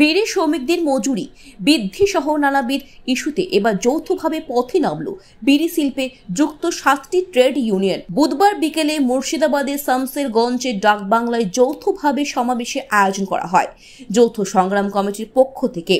বিড়ি শ্রমিকদের মজুরি। বৃদ্ধি সহ নানাবিধ ইস্যুতে এবার যৌথভাবে পথে নামল বিড়ি শিল্পে যুক্ত সাতটি ট্রেড ইউনিয়ন। বুধবার বিকেলে মুর্শিদাবাদের শামসেরগঞ্জের ডাকবাংলায় যৌথভাবে সমাবেশে আয়োজন করা হয়। যৌথ সংগ্রাম কমিটির পক্ষ থেকে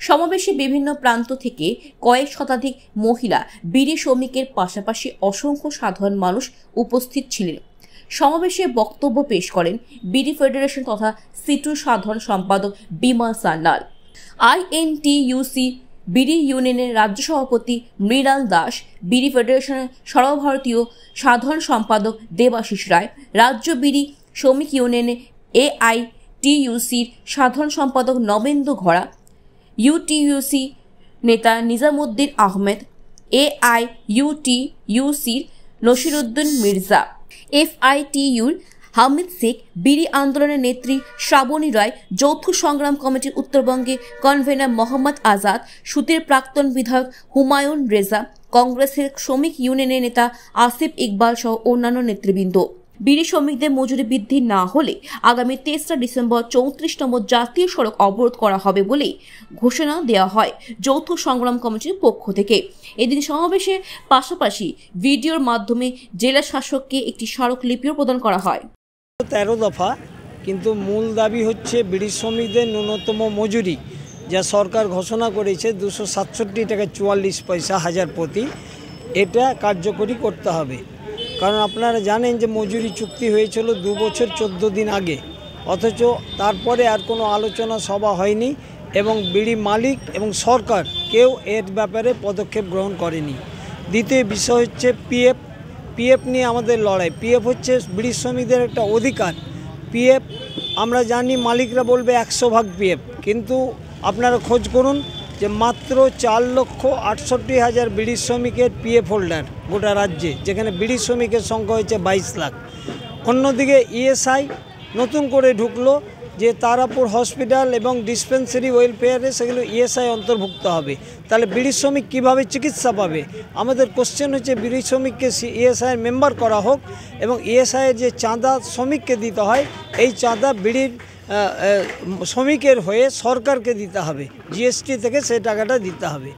সমাবেশে বিভিন্ন প্রান্ত থেকে কয়েক শতাধিক মহিলা বিড়ি শ্রমিকের পাশাপাশি অসংখ্য সাধারণ মানুষ উপস্থিত ছিলেন। সমাবেশে বক্তব্য পেশ করেন বিডি ফেডারেশন তথা সিটুর সাধারণ সম্পাদক বিমল সান্যাল। আইএনটিইউসি বিডি ইউনিয়নের রাজ্য সভাপতি মৃণাল দাস, বিডি ফেডারেশনের সর্বভারতীয় সাধারণ সম্পাদক দেবাশিস রায়, রাজ্য বিডি শ্রমিক ইউনিয়নে এআইটিইউসির সাধারণ সম্পাদক নবেন্দু ঘোড়া, ইউটিইউসি নেতা নিজামুদ্দিন আহমেদ এআই এআইইউটিইউসির নসিরুদ্দিন মির্জা। এফআইটিইউর হামিদ শেখ, বিড়ি আন্দোলনের নেত্রী শ্রাবণী রায়, যৌথ সংগ্রাম কমিটির উত্তরবঙ্গে কনভেনার মোহাম্মদ আজাদ, সুতির প্রাক্তন বিধায়ক হুমায়ুন রেজা, কংগ্রেসের শ্রমিক ইউনিয়নের নেতা আসিফ ইকবাল সহ অন্যান্য নেতৃবৃন্দ। বিড়ি শ্রমিকদের মজুরি বৃদ্ধি না হলে আগামী তেসরা ডিসেম্বর চৌত্রিশতম জাতীয় সড়ক অবরোধ করা হবে বলে ঘোষণা দেওয়া হয় যৌথ সংগ্রাম কমিটির পক্ষ থেকে। এদিন সমাবেশে পাশাপাশি ভিডিওর মাধ্যমে জেলা শাসককে একটি স্মারকলিপিও প্রদান করা হয়। তেরো দফা, কিন্তু মূল দাবি হচ্ছে বিড়ি শ্রমিকদের ন্যূনতম মজুরি, যা সরকার ঘোষণা করেছে দুশো সাতষট্টি টাকা চুয়াল্লিশ পয়সা হাজার প্রতি। এটা কার্যকরী করতে হবে। কারণ আপনারা জানেন যে মজুরি চুক্তি হয়েছিল দু বছর চোদ্দ দিন আগে। অথচ তারপরে আর কোনো আলোচনা সভা হয়নি এবং বিড়ি মালিক এবং সরকার কেউ এর ব্যাপারে পদক্ষেপ গ্রহণ করেনি। দ্বিতীয় বিষয় হচ্ছে পিএফ। পিএফ নিয়ে আমাদের লড়াই। পিএফ হচ্ছে বিড়ি শ্রমিকদের একটা অধিকার। পিএফ, আমরা জানি মালিকরা বলবে একশো ভাগ পিএফ। কিন্তু আপনারা খোঁজ করুন যে মাত্র চার লক্ষ আটষট্টি হাজার বিড়ি শ্রমিকের পিএফ হোল্ডার। গোটা রাজ্যে, যেখানে বিড়ি শ্রমিকের সংখ্যা হয়েছে বাইশ লাখ। অন্যদিকে ইএসআই নতুন করে ঢুকলো যে তারাপুর হসপিটাল এবং ডিসপেন্সারি ওয়েলফেয়ারে সেগুলো ইএসআই অন্তর্ভুক্ত হবে। তাহলে বিড়ি শ্রমিক কীভাবে চিকিৎসা পাবে? আমাদের কোশ্চেন হচ্ছে বিড়ি শ্রমিককে ইএসআইয়ের মেম্বার করা হোক এবং ইএসআইয়ের যে চাঁদা শ্রমিককে দিতে হয়, এই চাঁদা বিড়ির শ্রমিকের হয়ে সরকারকে দিতে হবে। জিএসটি থেকে সেই টাকাটা দিতে হবে।